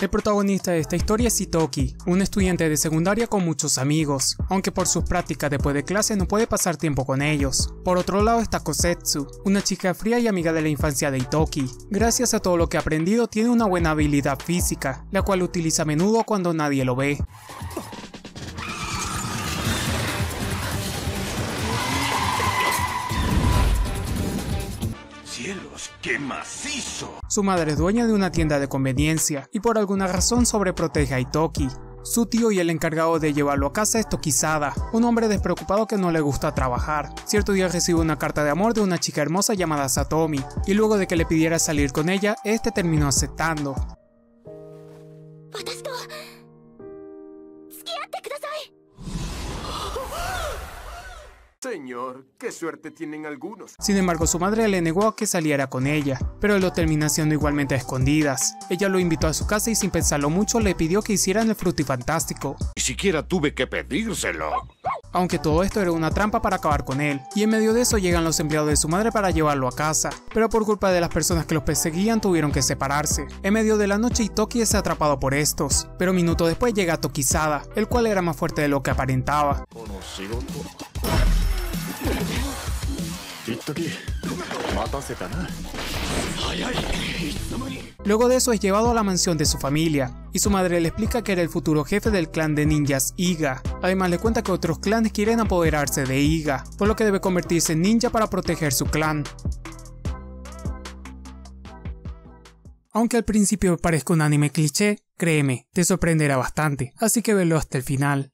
El protagonista de esta historia es Itoki, un estudiante de secundaria con muchos amigos, aunque por sus prácticas después de clase no puede pasar tiempo con ellos. Por otro lado está Kosetsu, una chica fría y amiga de la infancia de Itoki. Gracias a todo lo que ha aprendido tiene una buena habilidad física, la cual utiliza a menudo cuando nadie lo ve. Macizo! Su madre es dueña de una tienda de conveniencia y por alguna razón sobreprotege a Itoki. Su tío y el encargado de llevarlo a casa es Tokizada, un hombre despreocupado que no le gusta trabajar. Cierto día recibe una carta de amor de una chica hermosa llamada Satomi, y luego de que le pidiera salir con ella, este terminó aceptando. Señor, qué suerte tienen algunos. Sin embargo, su madre le negó a que saliera con ella, pero lo termina haciendo igualmente a escondidas. Ella lo invitó a su casa y sin pensarlo mucho le pidió que hicieran el frutifantástico. Ni siquiera tuve que pedírselo. Aunque todo esto era una trampa para acabar con él, y en medio de eso llegan los empleados de su madre para llevarlo a casa, pero por culpa de las personas que los perseguían tuvieron que separarse. En medio de la noche Itoki es atrapado por estos, pero minuto después llega Tokizada, el cual era más fuerte de lo que aparentaba. Luego de eso es llevado a la mansión de su familia, y su madre le explica que era el futuro jefe del clan de ninjas Iga. Además le cuenta que otros clanes quieren apoderarse de Iga, por lo que debe convertirse en ninja para proteger su clan. Aunque al principio parezca un anime cliché, créeme, te sorprenderá bastante, así que velo hasta el final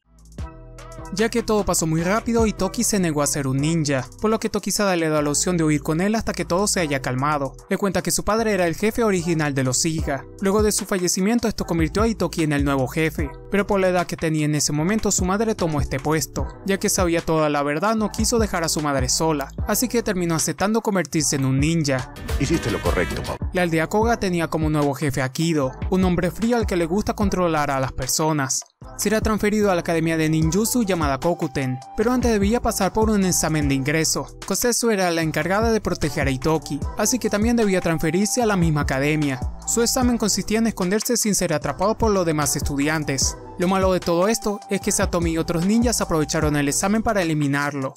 ya que todo pasó muy rápido y Toki se negó a ser un ninja, por lo que Tokizada le da la opción de huir con él hasta que todo se haya calmado. Le cuenta que su padre era el jefe original de los Iga. Luego de su fallecimiento esto convirtió a Itoki en el nuevo jefe, pero por la edad que tenía en ese momento su madre tomó este puesto, ya que sabía toda la verdad no quiso dejar a su madre sola, así que terminó aceptando convertirse en un ninja. Hiciste lo correcto, papá. La aldea Koga tenía como nuevo jefe a Kido, un hombre frío al que le gusta controlar a las personas. Será transferido a la academia de ninjutsu llamada Kokuten, pero antes debía pasar por un examen de ingreso. Kosetsu era la encargada de proteger a Itoki, así que también debía transferirse a la misma academia. Su examen consistía en esconderse sin ser atrapado por los demás estudiantes. Lo malo de todo esto es que Satomi y otros ninjas aprovecharon el examen para eliminarlo.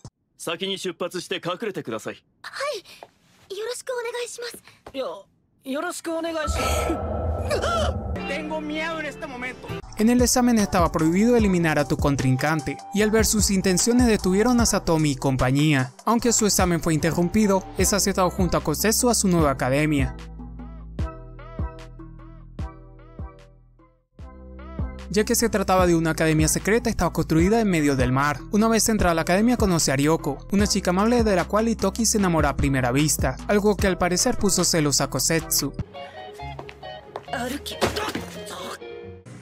Tengo miedo en este momento. En el examen estaba prohibido eliminar a tu contrincante, y al ver sus intenciones detuvieron a Satomi y compañía. Aunque su examen fue interrumpido, es aceptado junto a Kosetsu a su nueva academia. Ya que se trataba de una academia secreta estaba construida en medio del mar. Una vez entra a la academia conoce a Ryoko, una chica amable de la cual Itoki se enamora a primera vista, algo que al parecer puso celos a Kosetsu.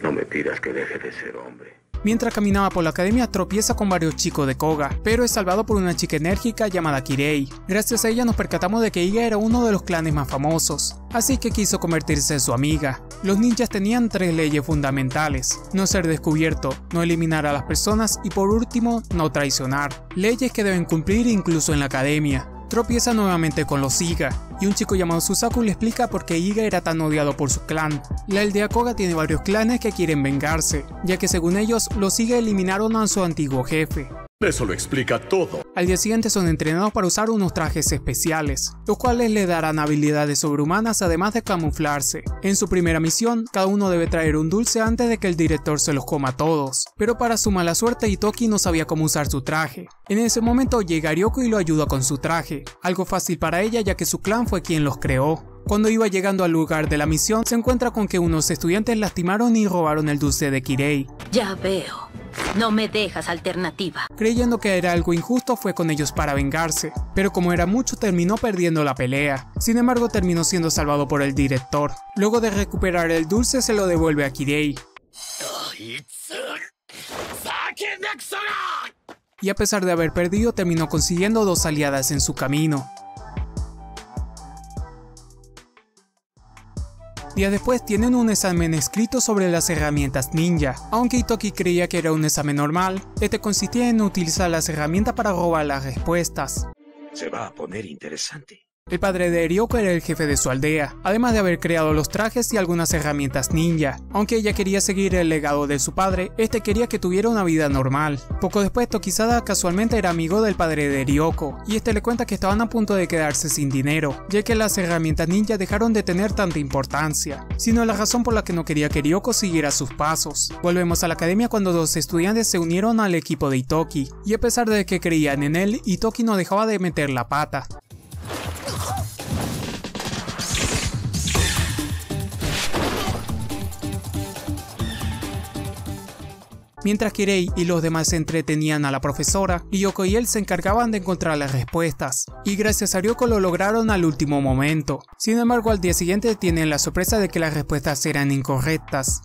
No me pidas que deje de ser hombre. Mientras caminaba por la academia tropieza con varios chicos de Koga, pero es salvado por una chica enérgica llamada Kirei. Gracias a ella nos percatamos de que Iga era uno de los clanes más famosos, así que quiso convertirse en su amiga. Los ninjas tenían tres leyes fundamentales, no ser descubierto, no eliminar a las personas y por último, no traicionar. Leyes que deben cumplir incluso en la academia. Tropieza nuevamente con los Iga, y un chico llamado Susaku le explica por qué Iga era tan odiado por su clan. La aldea Koga tiene varios clanes que quieren vengarse, ya que según ellos, los Iga eliminaron a su antiguo jefe. Eso lo explica todo. Al día siguiente son entrenados para usar unos trajes especiales, los cuales le darán habilidades sobrehumanas además de camuflarse. En su primera misión, cada uno debe traer un dulce antes de que el director se los coma a todos, pero para su mala suerte Itoki no sabía cómo usar su traje. En ese momento llega Ryoko y lo ayuda con su traje, algo fácil para ella ya que su clan fue quien los creó. Cuando iba llegando al lugar de la misión, se encuentra con que unos estudiantes lastimaron y robaron el dulce de Kirei. Ya veo. No me dejas alternativa. Creyendo que era algo injusto, fue con ellos para vengarse, pero como era mucho, terminó perdiendo la pelea. Sin embargo, terminó siendo salvado por el director. Luego de recuperar el dulce, se lo devuelve a Kirei. Y a pesar de haber perdido, terminó consiguiendo dos aliadas en su camino. Días después tienen un examen escrito sobre las herramientas ninja. Aunque Itoki creía que era un examen normal, este consistía en utilizar las herramientas para robar las respuestas. Se va a poner interesante. El padre de Ryoko era el jefe de su aldea, además de haber creado los trajes y algunas herramientas ninja. Aunque ella quería seguir el legado de su padre, este quería que tuviera una vida normal. Poco después, Tokizada casualmente era amigo del padre de Ryoko, y este le cuenta que estaban a punto de quedarse sin dinero, ya que las herramientas ninja dejaron de tener tanta importancia, sino la razón por la que no quería que Ryoko siguiera sus pasos. Volvemos a la academia cuando dos estudiantes se unieron al equipo de Itoki, y a pesar de que creían en él, Itoki no dejaba de meter la pata. Mientras Kirei y los demás entretenían a la profesora, Ryoko y él se encargaban de encontrar las respuestas, y gracias a Ryoko lo lograron al último momento. Sin embargo, al día siguiente tienen la sorpresa de que las respuestas eran incorrectas.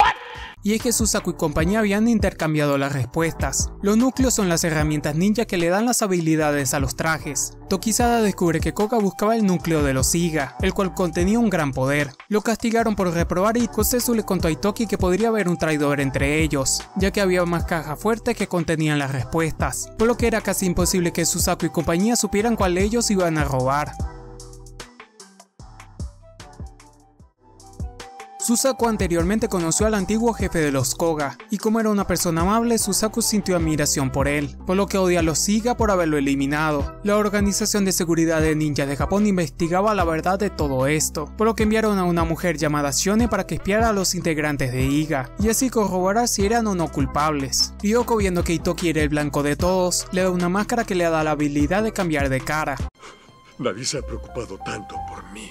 Y es que Susaku y compañía habían intercambiado las respuestas. Los núcleos son las herramientas ninja que le dan las habilidades a los trajes. Tokizada descubre que Koga buscaba el núcleo de los Iga, el cual contenía un gran poder. Lo castigaron por reprobar y Kosetsu le contó a Itoki que podría haber un traidor entre ellos, ya que había más cajas fuertes que contenían las respuestas, por lo que era casi imposible que Susaku y compañía supieran cuál ellos iban a robar. Susaku anteriormente conoció al antiguo jefe de los Koga, y como era una persona amable, Susaku sintió admiración por él, por lo que odia a los Siga por haberlo eliminado. La Organización de Seguridad de Ninjas de Japón investigaba la verdad de todo esto, por lo que enviaron a una mujer llamada Shione para que espiara a los integrantes de Iga, y así corroborar si eran o no culpables. Ryoko viendo que Itoki era el blanco de todos, le da una máscara que le da la habilidad de cambiar de cara. Nadie se ha preocupado tanto por mí.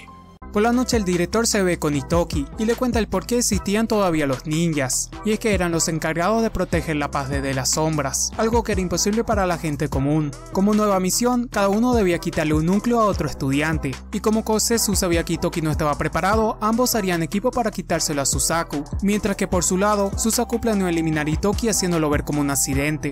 Por la noche el director se ve con Itoki y le cuenta el por qué existían todavía los ninjas, y es que eran los encargados de proteger la paz desde las sombras, algo que era imposible para la gente común. Como nueva misión, cada uno debía quitarle un núcleo a otro estudiante, y como Kosetsu sabía que Itoki no estaba preparado, ambos harían equipo para quitárselo a Susaku, mientras que por su lado, Susaku planeó eliminar a Itoki haciéndolo ver como un accidente.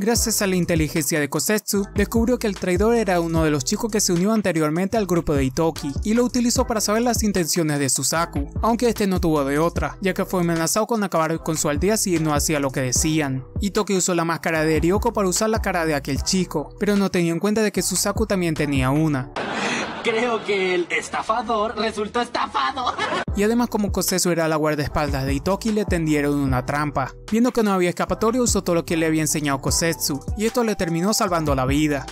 Gracias a la inteligencia de Kosetsu, descubrió que el traidor era uno de los chicos que se unió anteriormente al grupo de Itoki, y lo utilizó para saber las intenciones de Susaku, aunque este no tuvo de otra, ya que fue amenazado con acabar con su aldea si no hacía lo que decían. Itoki usó la máscara de Ryoko para usar la cara de aquel chico, pero no tenía en cuenta de que Susaku también tenía una. Creo que el estafador resultó estafado. Y además como Kosetsu era la guardaespaldas de Itoki le tendieron una trampa. Viendo que no había escapatoria usó todo lo que le había enseñado Kosetsu, y esto le terminó salvando la vida.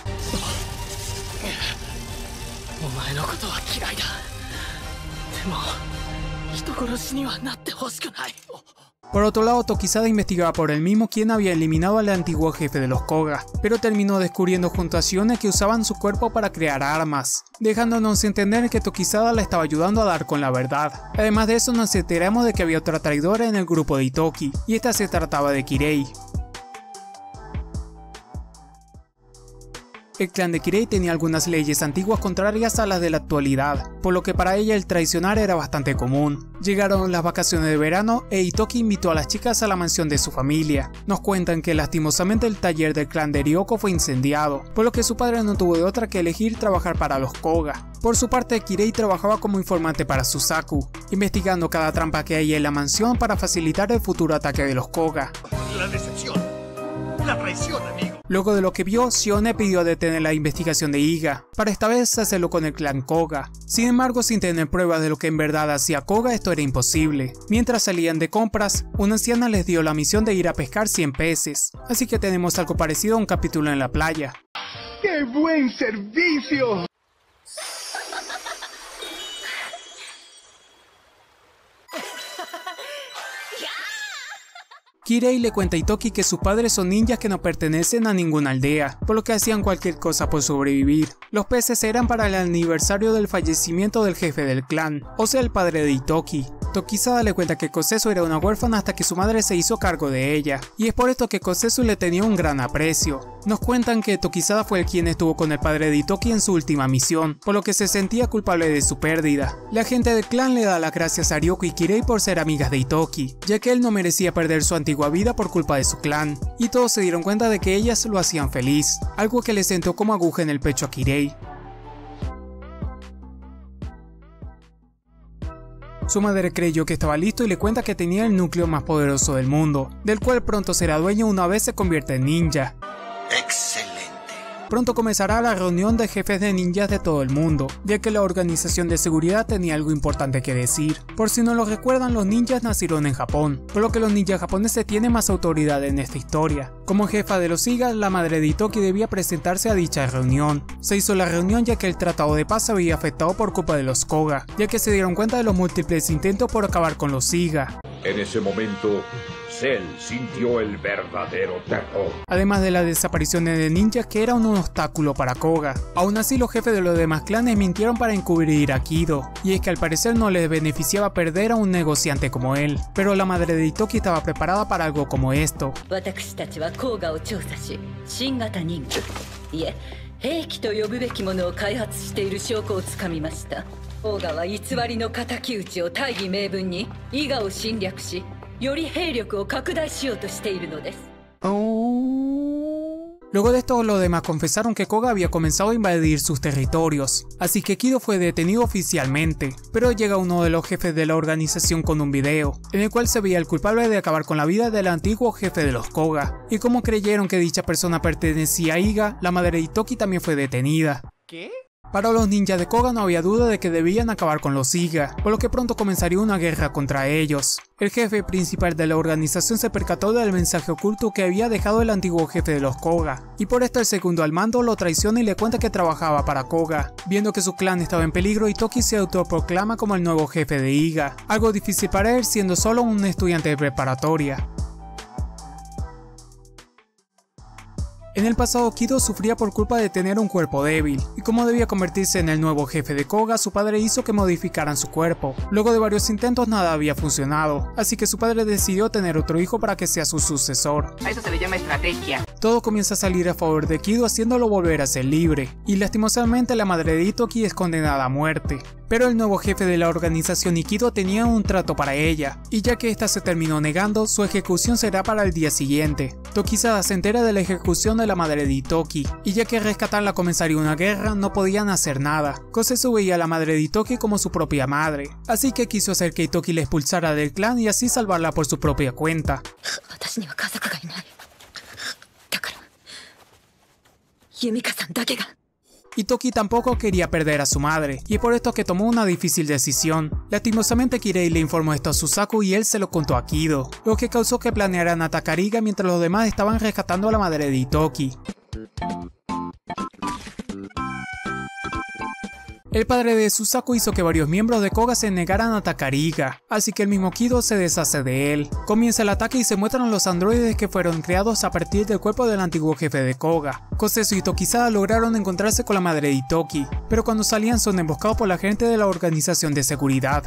Por otro lado, Tokizada investigaba por él mismo quién había eliminado al antiguo jefe de los Koga, pero terminó descubriendo junto a que usaban su cuerpo para crear armas, dejándonos entender que Tokizada la estaba ayudando a dar con la verdad. Además de eso, nos enteramos de que había otra traidora en el grupo de Itoki, y esta se trataba de Kirei. El clan de Kirei tenía algunas leyes antiguas contrarias a las de la actualidad, por lo que para ella el traicionar era bastante común. Llegaron las vacaciones de verano e Itoki invitó a las chicas a la mansión de su familia. Nos cuentan que lastimosamente el taller del clan de Ryoko fue incendiado, por lo que su padre no tuvo de otra que elegir trabajar para los Koga. Por su parte, Kirei trabajaba como informante para Susaku, investigando cada trampa que hay en la mansión para facilitar el futuro ataque de los Koga. La decepción. La traición, amigo. Luego de lo que vio, Shione pidió detener la investigación de Iga, para esta vez hacerlo con el clan Koga. Sin embargo, sin tener pruebas de lo que en verdad hacía Koga, esto era imposible. Mientras salían de compras, una anciana les dio la misión de ir a pescar 100 peces, así que tenemos algo parecido a un capítulo en la playa. ¡Qué buen servicio! Kirei le cuenta a Itoki que sus padres son ninjas que no pertenecen a ninguna aldea, por lo que hacían cualquier cosa por sobrevivir. Los peces eran para el aniversario del fallecimiento del jefe del clan, o sea el padre de Itoki. Tokizada le cuenta que Kosetsu era una huérfana hasta que su madre se hizo cargo de ella, y es por esto que Kosetsu le tenía un gran aprecio. Nos cuentan que Tokizada fue el quien estuvo con el padre de Itoki en su última misión, por lo que se sentía culpable de su pérdida. La gente del clan le da las gracias a Ryoko y Kirei por ser amigas de Itoki, ya que él no merecía perder su antigua vida por culpa de su clan, y todos se dieron cuenta de que ellas lo hacían feliz, algo que le sentó como aguja en el pecho a Kirei. Su madre creyó que estaba listo y le cuenta que tenía el núcleo más poderoso del mundo, del cual pronto será dueño una vez se convierte en ninja. Pronto comenzará la reunión de jefes de ninjas de todo el mundo, ya que la organización de seguridad tenía algo importante que decir. Por si no lo recuerdan, los ninjas nacieron en Japón, por lo que los ninjas japoneses tienen más autoridad en esta historia. Como jefa de los SIGA, la madre de Itoki debía presentarse a dicha reunión. Se hizo la reunión ya que el tratado de paz se había afectado por culpa de los Koga, ya que se dieron cuenta de los múltiples intentos por acabar con los SIGA. En ese momento, Cell sintió el verdadero terror. Además de las desapariciones de ninjas que eran un obstáculo para Koga. Aún así los jefes de los demás clanes mintieron para encubrir a Kido, y es que al parecer no les beneficiaba perder a un negociante como él, pero la madre de Itoki estaba preparada para algo como esto. 私たちは甲賀を調査し新型人気いえ兵器と呼ぶべきものを開発している証拠をつかみました甲賀は偽りの敵討ちを大義名分に伊賀を侵略し より兵力を拡大しようとしているのです Luego de esto, los demás confesaron que Koga había comenzado a invadir sus territorios, así que Kido fue detenido oficialmente, pero llega uno de los jefes de la organización con un video, en el cual se veía el culpable de acabar con la vida del antiguo jefe de los Koga, y como creyeron que dicha persona pertenecía a Iga, la madre de Itoki también fue detenida. ¿Qué? Para los ninjas de Koga no había duda de que debían acabar con los Iga, por lo que pronto comenzaría una guerra contra ellos. El jefe principal de la organización se percató del mensaje oculto que había dejado el antiguo jefe de los Koga, y por esto el segundo al mando lo traiciona y le cuenta que trabajaba para Koga. Viendo que su clan estaba en peligro, Itoki se autoproclama como el nuevo jefe de Iga, algo difícil para él siendo solo un estudiante de preparatoria. En el pasado Kido sufría por culpa de tener un cuerpo débil, y como debía convertirse en el nuevo jefe de Koga, su padre hizo que modificaran su cuerpo. Luego de varios intentos nada había funcionado, así que su padre decidió tener otro hijo para que sea su sucesor. A eso se le llama estrategia. Todo comienza a salir a favor de Kido haciéndolo volver a ser libre, y lastimosamente la madre de Itoki es condenada a muerte. Pero el nuevo jefe de la organización Ikido tenía un trato para ella, y ya que esta se terminó negando, su ejecución será para el día siguiente. Tokizada se entera de la ejecución de la madre de Itoki, y ya que rescatarla comenzaría una guerra, no podían hacer nada. Kosetsu veía a la madre de Itoki como su propia madre, así que quiso hacer que Itoki la expulsara del clan y así salvarla por su propia cuenta. Itoki tampoco quería perder a su madre, y es por esto que tomó una difícil decisión. Lastimosamente Kirei le informó esto a Susaku y él se lo contó a Kido, lo que causó que planearan atacar Iga mientras los demás estaban rescatando a la madre de Itoki. El padre de Susaku hizo que varios miembros de Koga se negaran a atacar Iga, así que el mismo Kido se deshace de él. Comienza el ataque y se muestran los androides que fueron creados a partir del cuerpo del antiguo jefe de Koga. Kosetsu y Tokizada lograron encontrarse con la madre de Itoki, pero cuando salían son emboscados por la gente de la organización de seguridad.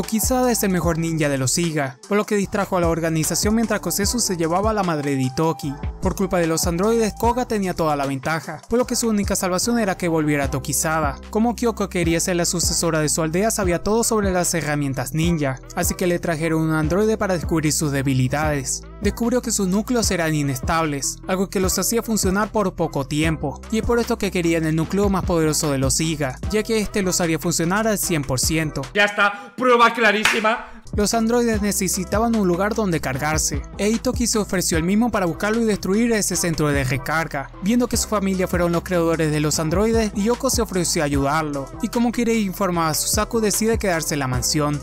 Tokizada es el mejor ninja de los Iga, por lo que distrajo a la organización mientras Kosetsu se llevaba a la madre de Itoki. Por culpa de los androides, Koga tenía toda la ventaja, por lo que su única salvación era que volviera a Tokizada. Como Kyoko quería ser la sucesora de su aldea, sabía todo sobre las herramientas ninja, así que le trajeron un androide para descubrir sus debilidades. Descubrió que sus núcleos eran inestables, algo que los hacía funcionar por poco tiempo, y es por esto que querían el núcleo más poderoso de los Iga, ya que este los haría funcionar al 100%. Ya está, prueba clarísima. Los androides necesitaban un lugar donde cargarse, e Itoki se ofreció el mismo para buscarlo y destruir ese centro de recarga. Viendo que su familia fueron los creadores de los androides, Yoko se ofreció a ayudarlo, y como Kirei informa a Susaku decide quedarse en la mansión.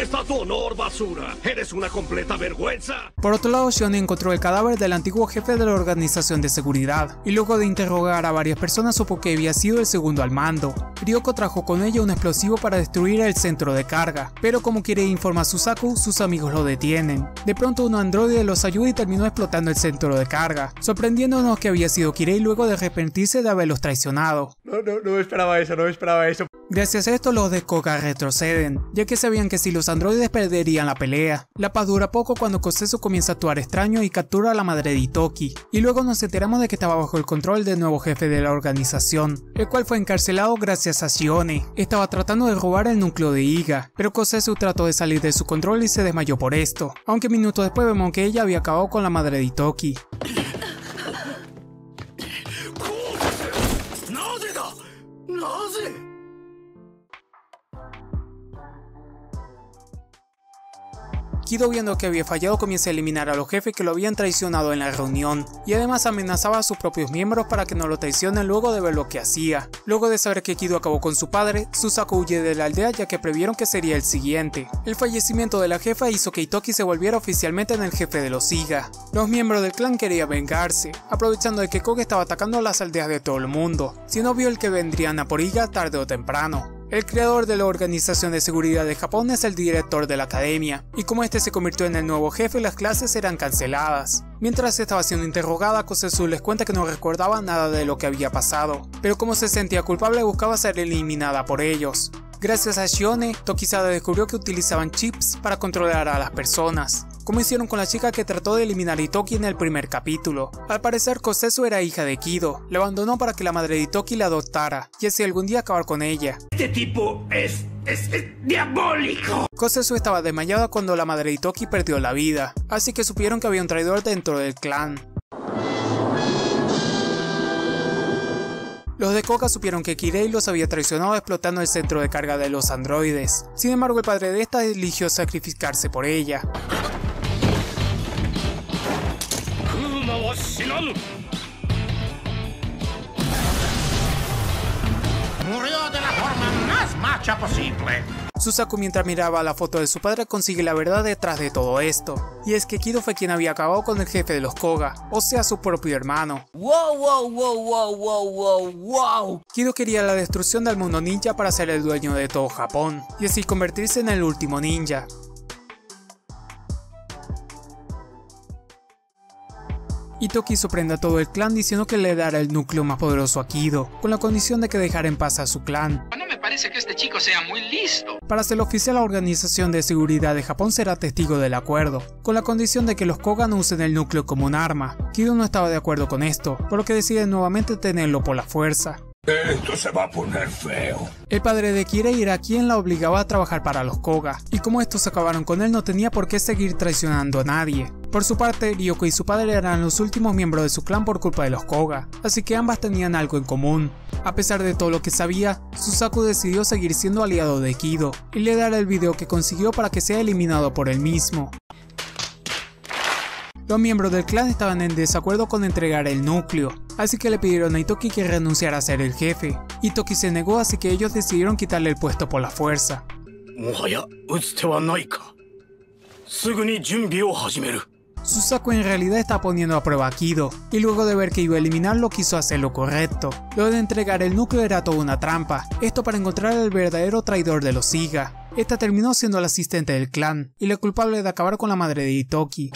¿Dónde está tu honor, basura? Eres una completa vergüenza. Por otro lado, Shion encontró el cadáver del antiguo jefe de la organización de seguridad, y luego de interrogar a varias personas supo que había sido el segundo al mando. Ryoko trajo con ella un explosivo para destruir el centro de carga, pero como quiere informar a Susaku, sus amigos lo detienen. De pronto un androide los ayuda y terminó explotando el centro de carga, sorprendiéndonos que había sido Kirei luego de arrepentirse de haberlos traicionado. No, no, no esperaba eso, no esperaba eso. Gracias a esto los de Koga retroceden, ya que sabían que si los androides perderían la pelea. La paz dura poco cuando Kosetsu comienza a actuar extraño y captura a la madre de Itoki, y luego nos enteramos de que estaba bajo el control del nuevo jefe de la organización, el cual fue encarcelado gracias Estaba tratando de robar el núcleo de Iga, pero Kosetsu trató de salir de su control y se desmayó por esto, aunque minutos después vemos que ella había acabado con la madre de Itoki. Kido viendo que había fallado comienza a eliminar a los jefes que lo habían traicionado en la reunión, y además amenazaba a sus propios miembros para que no lo traicionen luego de ver lo que hacía. Luego de saber que Kido acabó con su padre, Susaku huye de la aldea ya que previeron que sería el siguiente. El fallecimiento de la jefa hizo que Itoki se volviera oficialmente en el jefe de los Iga. Los miembros del clan querían vengarse, aprovechando de que Koga estaba atacando a las aldeas de todo el mundo, si no vio el que vendrían a por Iga tarde o temprano. El creador de la Organización de Seguridad de Japón es el director de la academia, y como este se convirtió en el nuevo jefe, las clases eran canceladas. Mientras estaba siendo interrogada, Kosetsu les cuenta que no recordaba nada de lo que había pasado, pero como se sentía culpable buscaba ser eliminada por ellos. Gracias a Shione, Tokizada descubrió que utilizaban chips para controlar a las personas, como hicieron con la chica que trató de eliminar a Itoki en el primer capítulo. Al parecer Kosetsu era hija de Kido, le abandonó para que la madre de Itoki la adoptara, y así algún día acabar con ella. Este tipo es, es, es diabólico. Kosetsu estaba desmayada cuando la madre de Itoki perdió la vida, así que supieron que había un traidor dentro del clan. Los de Koga supieron que Kirei los había traicionado explotando el centro de carga de los androides. Sin embargo, el padre de esta eligió sacrificarse por ella. Murió de la forma más macha posible. Susaku mientras miraba la foto de su padre consigue la verdad detrás de todo esto, y es que Kido fue quien había acabado con el jefe de los Koga, o sea su propio hermano. Wow, wow, wow, wow, wow, wow, wow. Kido quería la destrucción del mundo ninja para ser el dueño de todo Japón, y así convertirse en el último ninja. Itoki sorprende a todo el clan diciendo que le dará el núcleo más poderoso a Kido, con la condición de que dejara en paz a su clan. No me parece que este chico sea muy listo. Para ser oficial la Organización de Seguridad de Japón será testigo del acuerdo, con la condición de que los Koga no usen el núcleo como un arma. Kido no estaba de acuerdo con esto, por lo que decide nuevamente tenerlo por la fuerza. Esto se va a poner feo. El padre de Kirei era quien la obligaba a trabajar para los Koga, y como estos acabaron con él no tenía por qué seguir traicionando a nadie. Por su parte, Ryoko y su padre eran los últimos miembros de su clan por culpa de los Koga, así que ambas tenían algo en común. A pesar de todo lo que sabía, Susaku decidió seguir siendo aliado de Kido, y le dará el video que consiguió para que sea eliminado por él mismo. Los miembros del clan estaban en desacuerdo con entregar el núcleo, así que le pidieron a Itoki que renunciara a ser el jefe. Itoki se negó, así que ellos decidieron quitarle el puesto por la fuerza. Susaku en realidad está poniendo a prueba a Kido, y luego de ver que iba a eliminarlo quiso hacer lo correcto. Lo de entregar el núcleo era toda una trampa, esto para encontrar al verdadero traidor de los Iga. Esta terminó siendo la asistente del clan, y la culpable de acabar con la madre de Itoki.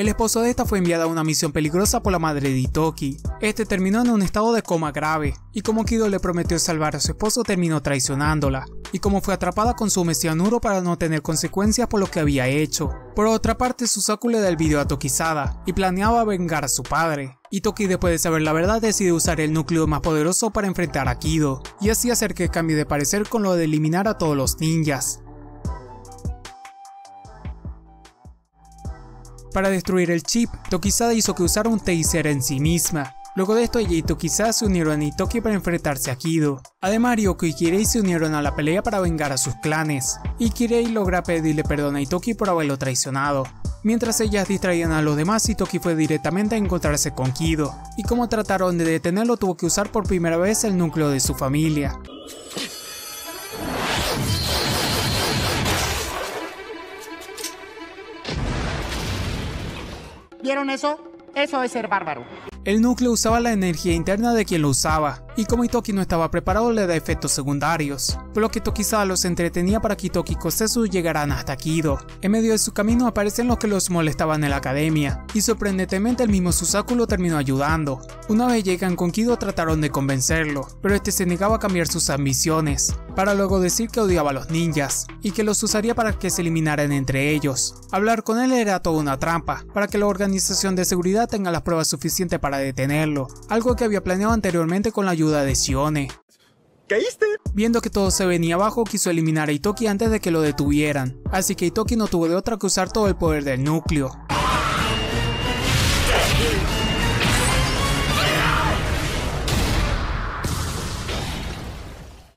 El esposo de esta fue enviado a una misión peligrosa por la madre de Itoki. Este terminó en un estado de coma grave, y como Kido le prometió salvar a su esposo terminó traicionándola, y como fue atrapada consume cianuro para no tener consecuencias por lo que había hecho. Por otra parte, Susaku le da el video a Tokizada, y planeaba vengar a su padre. Itoki después de saber la verdad decide usar el núcleo más poderoso para enfrentar a Kido, y así hacer que cambie de parecer con lo de eliminar a todos los ninjas. Para destruir el chip, Tokizada hizo que usara un taser en sí misma. Luego de esto ella y Tokizada se unieron a Itoki para enfrentarse a Kido. Además Ryoko y Kirei se unieron a la pelea para vengar a sus clanes, y Kirei logra pedirle perdón a Itoki por haberlo traicionado. Mientras ellas distraían a los demás, Itoki fue directamente a encontrarse con Kido, y como trataron de detenerlo tuvo que usar por primera vez el núcleo de su familia. ¿Vieron eso? Eso es ser bárbaro. El núcleo usaba la energía interna de quien lo usaba, y como Itoki no estaba preparado le da efectos secundarios, por lo que Tokizada los entretenía para que Itoki y Kosetsu llegaran hasta Kido. En medio de su camino aparecen los que los molestaban en la academia, y sorprendentemente el mismo Susaku lo terminó ayudando. Una vez llegan con Kido trataron de convencerlo, pero este se negaba a cambiar sus ambiciones, para luego decir que odiaba a los ninjas, y que los usaría para que se eliminaran entre ellos. Hablar con él era toda una trampa, para que la organización de seguridad tenga las pruebas suficientes para detenerlo, algo que había planeado anteriormente con la ayuda de. ¿Caíste? Viendo que todo se venía abajo, quiso eliminar a Itoki antes de que lo detuvieran, así que Itoki no tuvo de otra que usar todo el poder del núcleo.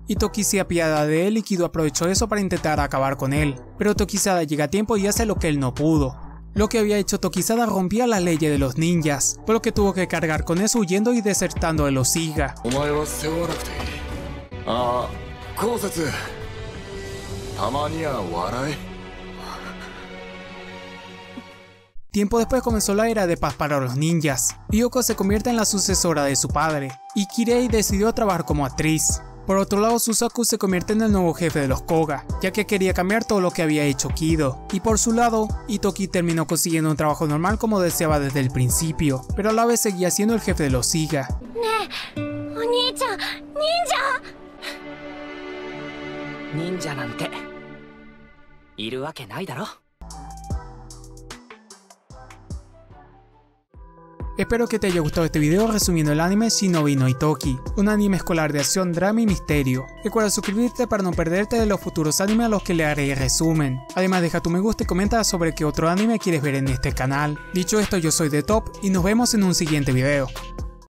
y Toki se apiada de él y Kido aprovechó eso para intentar acabar con él, pero Tokizada llega a tiempo y hace lo que él no pudo. Lo que había hecho Tokizada rompía la ley de los ninjas, por lo que tuvo que cargar con eso huyendo y desertando de los Siga. Tiempo después comenzó la era de paz para los ninjas. Ryoko se convierte en la sucesora de su padre, y Kirei decidió trabajar como actriz. Por otro lado, Susaku se convierte en el nuevo jefe de los Koga, ya que quería cambiar todo lo que había hecho Kido. Y por su lado, Itoki terminó consiguiendo un trabajo normal como deseaba desde el principio, pero a la vez seguía siendo el jefe de los Siga. Ninja Espero que te haya gustado este video resumiendo el anime Shinobi no Itoki, un anime escolar de acción, drama y misterio. Recuerda suscribirte para no perderte de los futuros animes a los que le haré resumen. Además deja tu me gusta y comenta sobre qué otro anime quieres ver en este canal. Dicho esto yo soy The Top y nos vemos en un siguiente video.